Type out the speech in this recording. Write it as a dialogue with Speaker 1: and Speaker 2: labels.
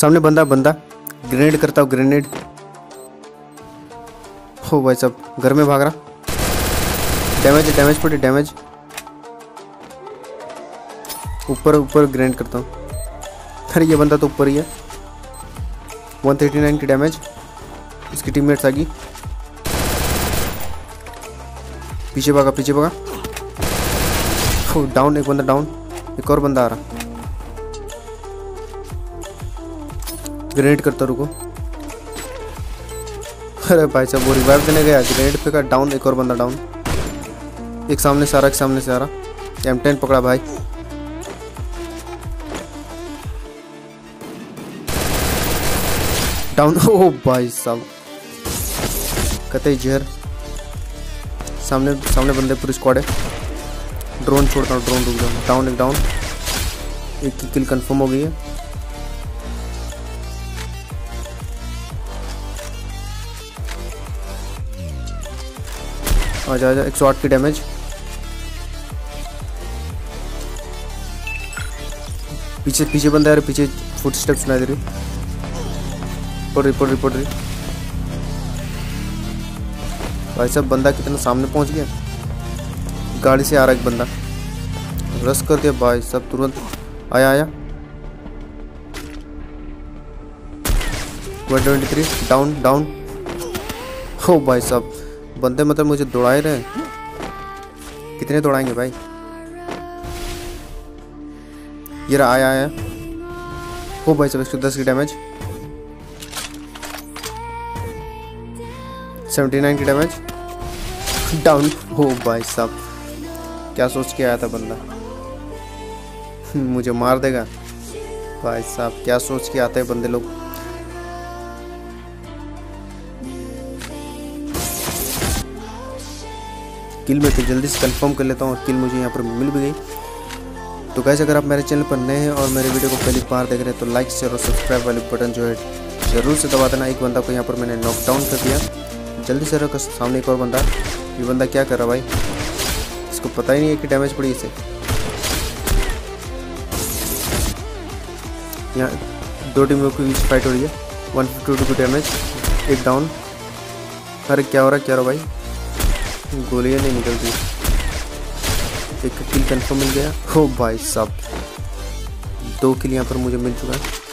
Speaker 1: सामने बंदा बंदा। ग्रेनेड करता हूँ ग्रेनेड हो भाई साहब, घर में भाग रहा। डैमेज डैमेज पड़ी डैमेज ऊपर ऊपर ग्रेनेड करता हूँ। अरे, ये बंदा तो ऊपर ही है। 139 की डैमेज इसकी टीममेट्स आ गई। पीछे भागा पीछे भागा। डाउन एक बंदा डाउन एक और बंदा आ रहा। ग्रेनेड करता, रुको। अरे भाई साहब, वो रिवाइव देने गया ग्रेनेड पे का डाउन एक और बंदा डाउन एक सामने से आ रहा, एक सामने से आ रहा। एम टेन पकड़ा भाई। डाउन ओ भाई साहब। कतई जहर। सामने सामने बंदे पूरी स्क्वाड है। ड्रोन छोड़ता हूँ ड्रोन रुक जाओ। डाउन एक डाउन एक की किल कंफर्म हो गई है। आजा आजा एक सौ की डैमेज पीछे पीछे बंदा है, पीछे फुट स्टेप सुनाई दे रही रिपोर्ट रिपोर्ट रिपोर्ट रही भाई साहब, बंदा कितना सामने पहुँच गया। गाड़ी से आ रहा एक बंदा। रस कर दिया भाई साहब, तुरंत। आया आया। One twenty three down down हो भाई साहब। बंदे मतलब मुझे दौड़ाए रहे कितने दौड़ाएँगे भाई? ये रहा, आया आया। हो भाई साहब एक सौ दस की डैमेज सेवेंटी नाइन की डैमेज डाउन हो भाई साहब, क्या सोच के आया था बंदा? मुझे मार देगा। भाई साहब, क्या सोच के आते हैं बंदे लोग? किल में तो जल्दी से कंफर्म कर लेता हूँ और किल मुझे यहाँ पर मिल भी गई। तो कैसे अगर आप मेरे चैनल पर नए हैं और मेरे वीडियो को पहली बार देख रहे हैं तो लाइक शेयर और सब्सक्राइब वाले बटन जो है, ज़रूर से दबा देना। एक बंदा को यहाँ पर मैंने नॉकडाउन कर दिया। जल्दी से रखो, सामने एक और बंदा। ये बंदा क्या कर रहा भाई? इसको पता ही नहीं है कि डैमेज पड़ी इसे। यहाँ दो टीमों की बीच फाइट हो रही है। वन फिफ्टी टू डैमेज एक डाउन अरे क्या हो रहा है? क्या हो रहा भाई? गोलियाँ नहीं निकलती। एक किल कंफर्म मिल गया। हो भाई साहब। दो किल यहाँ पर मुझे मिल चुका है।